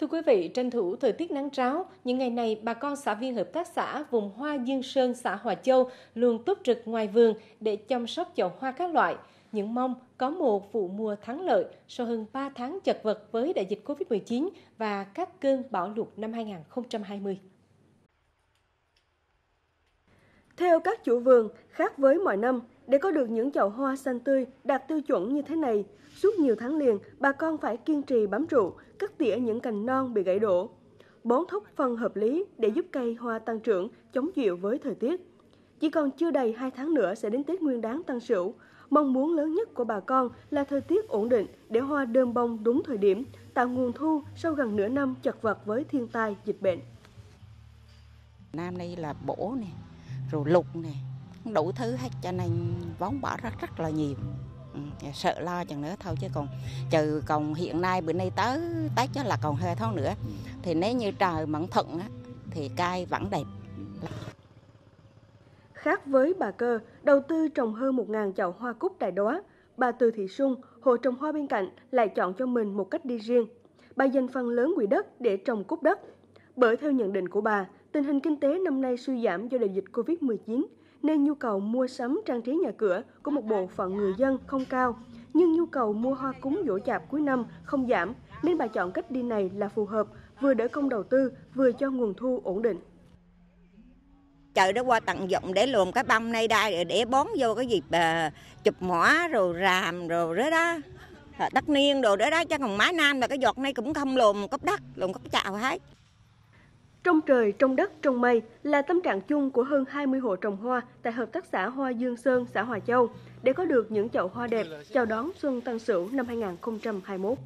Thưa quý vị, tranh thủ thời tiết nắng ráo, những ngày này bà con xã viên hợp tác xã vùng hoa Dương Sơn, xã Hòa Châu luôn túc trực ngoài vườn để chăm sóc chậu hoa các loại. Những mong có một vụ mùa thắng lợi sau hơn 3 tháng chật vật với đại dịch Covid-19 và các cơn bão lụt năm 2020. Theo các chủ vườn, khác với mọi năm, để có được những chậu hoa xanh tươi đạt tiêu chuẩn như thế này, suốt nhiều tháng liền, bà con phải kiên trì bám trụ, cắt tỉa những cành non bị gãy đổ. Bón thúc phân hợp lý để giúp cây hoa tăng trưởng, chống chịu với thời tiết. Chỉ còn chưa đầy 2 tháng nữa sẽ đến Tết Nguyên đán Tân Sửu. Mong muốn lớn nhất của bà con là thời tiết ổn định để hoa đơm bông đúng thời điểm, tạo nguồn thu sau gần nửa năm chật vật với thiên tai, dịch bệnh. Nam đây là bổ nè, rồi lục nè, đủ thứ hết cho nên vốn bỏ rất rất là nhiều. Ừ, sợ lo chẳng nữa thôi chứ còn trừ còn hiện nay bữa nay tới tết chứ là còn hơi tháng nữa thì nếu như trời mặn thuận á, thì cây vẫn đẹp Khác với bà Cơ, đầu tư trồng hơn 1.000 chậu hoa cúc đại đóa, bà Từ Thị Sung, hộ trồng hoa bên cạnh lại chọn cho mình một cách đi riêng. Bà dành phần lớn quỹ đất để trồng cúc đất. Bởi theo nhận định của bà, tình hình kinh tế năm nay suy giảm do đại dịch Covid-19, nên nhu cầu mua sắm trang trí nhà cửa của một bộ phận người dân không cao. Nhưng nhu cầu mua hoa cúng dỗ chạp cuối năm không giảm, nên bà chọn cách đi này là phù hợp, vừa đỡ công đầu tư, vừa cho nguồn thu ổn định. Chợ đó qua tận dụng để luồn cái bông này đây để bón vô cái dịp uh, chụp mỏ rồi ràm rồi đó. Đó đất niên đồ đó đó chứ còn mái nam là cái giọt này cũng không lùm cốc đất lùm cốc chạo hết trong trời, trong đất, trong mây là tâm trạng chung của hơn 20 hộ trồng hoa tại Hợp tác xã Hoa Dương Sơn, xã Hòa Châu để có được những chậu hoa đẹp chào đón Xuân Tân Sửu năm 2021.